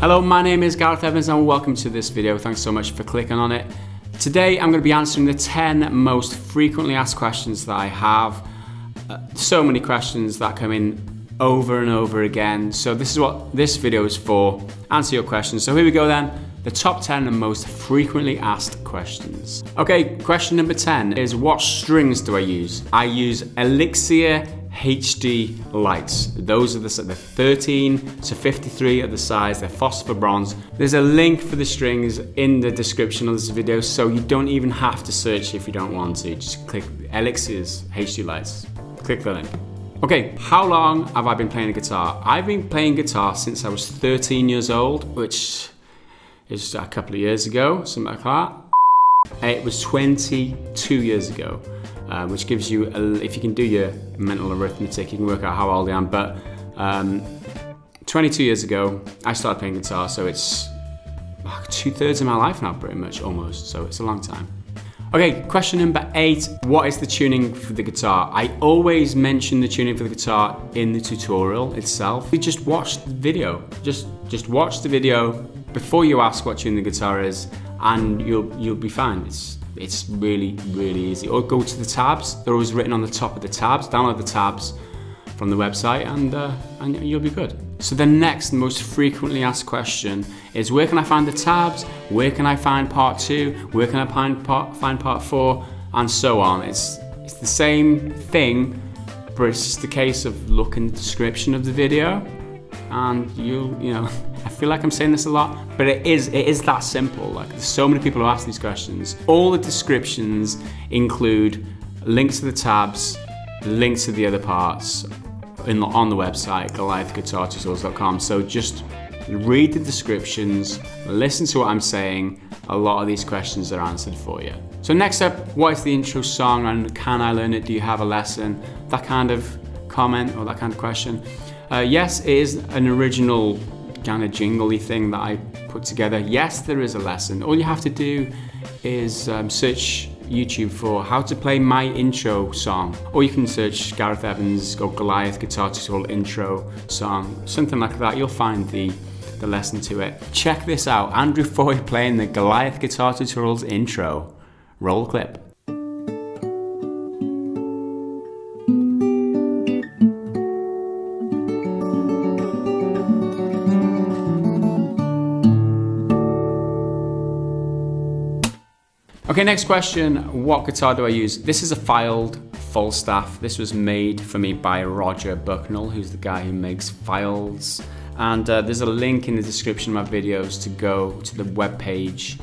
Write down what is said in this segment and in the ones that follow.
Hello, my name is Gareth Evans and welcome to this video. Thanks so much for clicking on it. Today I'm going to be answering the 10 most frequently asked questions that I have. Uh, so many questions that come in over and over again. So this is what this video is for. Answer your questions. So here we go then. The top 10 most frequently asked questions. Okay, question number 10 is what strings do I use? I use Elixir HD lights. Those are the, the 13 to 53 are the size, they're phosphor bronze. There's a link for the strings in the description of this video, so you don't even have to search if you don't want to. Just click Elixir's HD lights. Click the link. Okay, how long have I been playing guitar? I've been playing guitar since I was 13 years old, which is a couple of years ago, something like that. It was 22 years ago uh, which gives you, a, if you can do your mental arithmetic, you can work out how old I am. But um, 22 years ago, I started playing guitar, so it's two thirds of my life now, pretty much, almost. So it's a long time. Okay, question number eight. What is the tuning for the guitar? I always mention the tuning for the guitar in the tutorial itself. You just watch the video. Just just watch the video before you ask what tune the guitar is, and you'll you'll be fine. It's it's really, really easy. Or go to the tabs. They're always written on the top of the tabs. Download the tabs from the website and, uh, and you'll be good. So the next most frequently asked question is where can I find the tabs? Where can I find part two? Where can I find part, find part four? And so on. It's, it's the same thing, but it's just a case of look in the description of the video and you, you know, I feel like I'm saying this a lot, but it is it is that simple. Like there's so many people who ask these questions. All the descriptions include links to the tabs, links to the other parts in the, on the website goliathguitartutorials.com. So just read the descriptions, listen to what I'm saying. A lot of these questions are answered for you. So next up, what is the intro song and can I learn it? Do you have a lesson? That kind of comment or that kind of question. Uh, yes, it is an original kind of jingly thing that I put together. Yes, there is a lesson. All you have to do is um, search YouTube for how to play my intro song, or you can search Gareth Evans or Goliath guitar tutorial intro song, something like that. You'll find the the lesson to it. Check this out, Andrew Foy playing the Goliath guitar tutorials intro. Roll clip. Okay, next question. What guitar do I use? This is a Fylde Falstaff. This was made for me by Roger Bucknell, who's the guy who makes Fyldes. And uh, there's a link in the description of my videos to go to the web page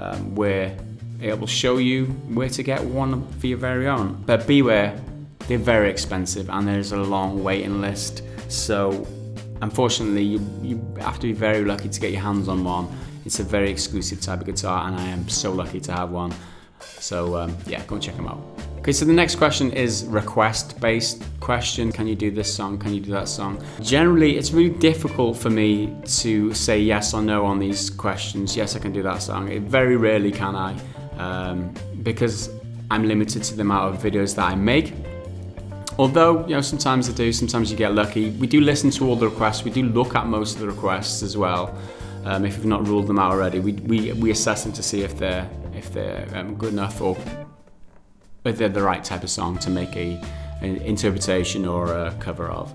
um, where it will show you where to get one for your very own. But beware, they're very expensive and there's a long waiting list. So unfortunately, you, you have to be very lucky to get your hands on one. It's a very exclusive type of guitar and I am so lucky to have one. So um, yeah, go and check them out. Okay, so the next question is request based question. Can you do this song? Can you do that song? Generally, it's really difficult for me to say yes or no on these questions. Yes, I can do that song. It, very rarely can I um, because I'm limited to the amount of videos that I make. Although, you know, sometimes I do, sometimes you get lucky. We do listen to all the requests, we do look at most of the requests as well um, if we've not ruled them out already. We, we, we assess them to see if they're, if they're um, good enough or if they're the right type of song to make a, an interpretation or a cover of.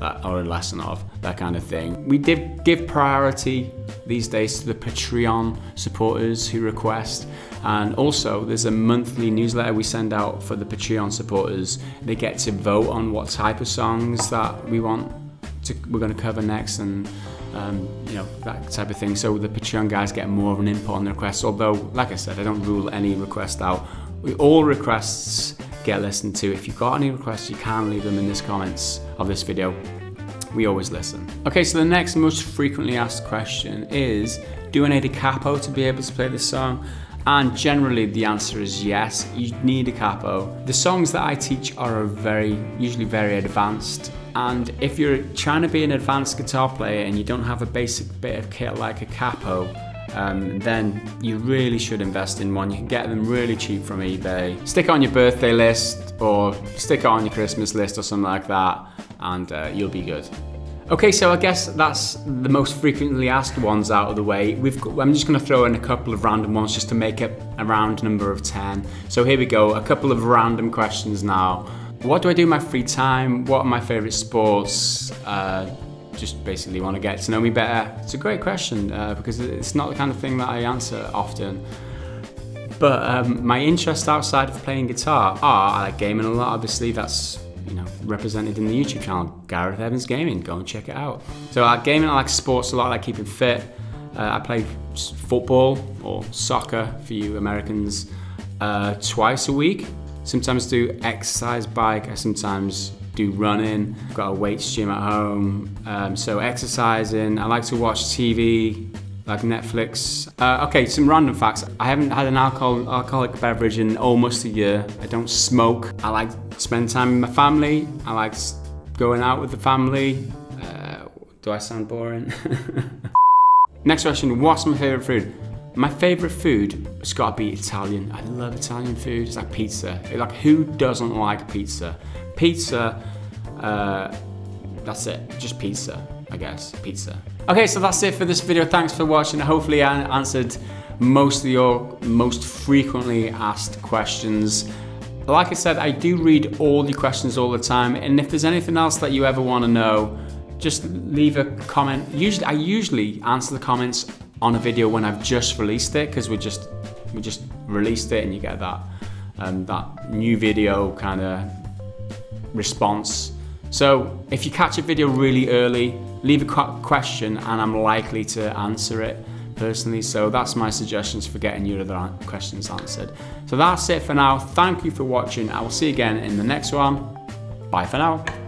Uh, or a lesson of, that kind of thing. We did give priority these days to the Patreon supporters who request and also there's a monthly newsletter we send out for the Patreon supporters. They get to vote on what type of songs that we want to, we're going to cover next and um, you know, that type of thing. So the Patreon guys get more of an input on the requests, although, like I said, I don't rule any request out. We, All requests get listened to. If you've got any requests, you can leave them in the comments of this video. We always listen. Okay, so the next most frequently asked question is, do I need a capo to be able to play this song? And generally the answer is yes, you need a capo. The songs that I teach are very, usually very advanced and if you're trying to be an advanced guitar player and you don't have a basic bit of kit like a capo, um, then you really should invest in one. You can get them really cheap from eBay. Stick it on your birthday list or stick it on your Christmas list or something like that, and uh, you'll be good. Okay, so I guess that's the most frequently asked ones out of the way. We've got, I'm just going to throw in a couple of random ones just to make it a round number of 10. So here we go, a couple of random questions now. What do I do in my free time? What are my favorite sports? Uh, just basically want to get to know me better. It's a great question uh, because it's not the kind of thing that I answer often. But um, my interests outside of playing guitar are I like gaming a lot. Obviously, that's you know, represented in the YouTube channel, Gareth Evans Gaming. Go and check it out. So I like gaming, I like sports a lot, I like keeping fit. Uh, I play football or soccer for you Americans uh, twice a week. Sometimes do exercise bike, I sometimes do running. I've got a weights gym at home. Um, so exercising, I like to watch TV, like Netflix. Uh, okay, some random facts. I haven't had an alcohol, alcoholic beverage in almost a year. I don't smoke. I like to spend time with my family. I like going out with the family. Uh, do I sound boring? Next question, what's my favorite food? My favorite food has got to be Italian. I love Italian food. It's like pizza. Like who doesn't like pizza? Pizza, uh, that's it, just pizza. I guess, pizza. Okay, so that's it for this video. Thanks for watching. Hopefully I answered most of your most frequently asked questions. Like I said, I do read all the questions all the time, and if there's anything else that you ever want to know, just leave a comment. Usually, I usually answer the comments on a video when I've just released it, because we just we just released it, and you get that um, that new video kind of response. So if you catch a video really early, leave a question and I'm likely to answer it personally. So that's my suggestions for getting your other questions answered. So that's it for now. Thank you for watching. I will see you again in the next one. Bye for now.